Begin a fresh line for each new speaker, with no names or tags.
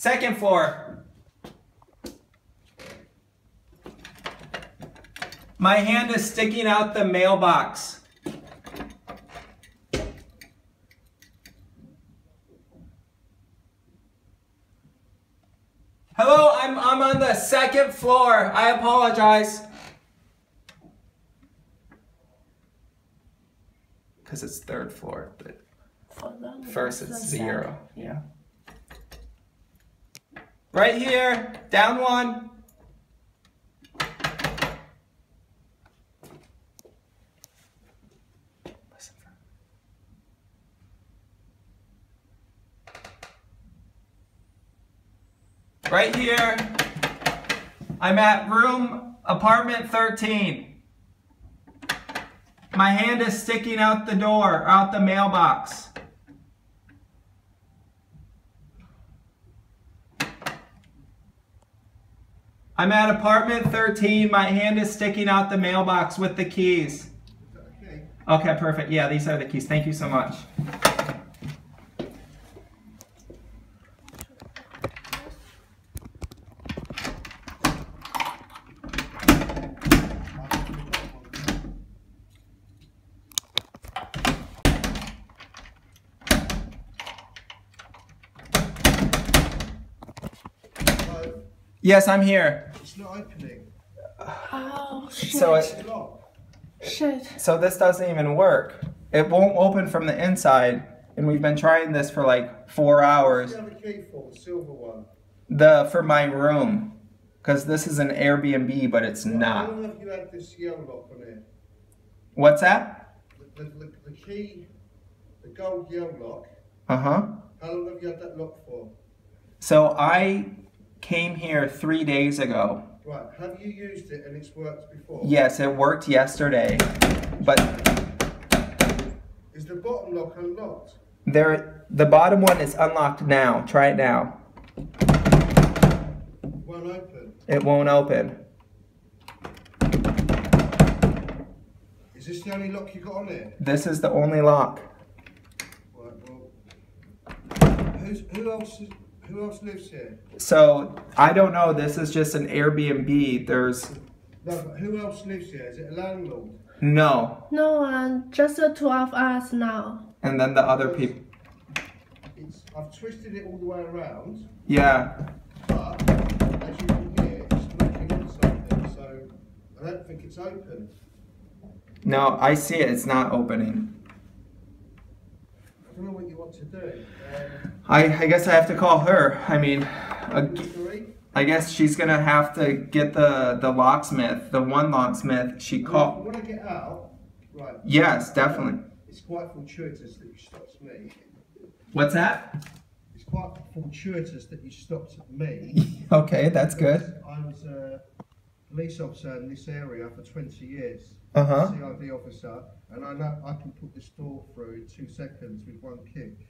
second floor. My hand is sticking out the mailbox. Hello, I'm, I'm on the second floor. I apologize. Because it's third floor, but first it's zero. Yeah. Right here, down one. Right here, I'm at room apartment 13. My hand is sticking out the door, out the mailbox. I'm at apartment 13. My hand is sticking out the mailbox with the keys.
Okay.
Okay, perfect. Yeah, these are the keys. Thank you so much.
No,
Yes, I'm here.
it's not opening.
Oh shit!
So it,
It's locked.
shit.
so this doesn't even work. It won't open from the inside, and we've been trying this for like four hours.
What's the other key for? The silver one.
The for my room, because this is an Airbnb, but it's not.
How
not.
long have you had this yellow lock on it?
What's that?
The, the, the, the key, the gold yellow lock.
Uh huh.
How long have you had that lock for?
So I came here three days ago.
Right. Have you used it and it's worked before?
Yes, it worked yesterday, but
Is the bottom lock unlocked?
there the bottom one is unlocked now. Try it now.
Won't open.
It won't open.
Is this the only lock you got on it?
This is the only lock.
Right. Well. Who's, who else? Is, who else lives here?
So I don't know. This is just an Airbnb. There's
No, who else lives here? Is it a landlord?
no,
No one, just the two of us now.
and then the other people.
It's, I've twisted it all the way around,
Yeah.
but as you can hear, it's knocking on something, so I don't think it's open.
No, I see it. It's not opening.
I don't know what you want to do. Um,
I I guess I have to call her. I mean, uh, I guess she's gonna have to get the the locksmith, the one locksmith. She called.
When I get out, right,
Yes, definitely.
it's quite fortuitous that you stopped me.
What's that?
It's quite fortuitous that you stopped me.
Okay, that's good.
I was a police officer in this area for 20 years.
Uh huh.
CID officer, and I know I can put this door through in two seconds with one kick.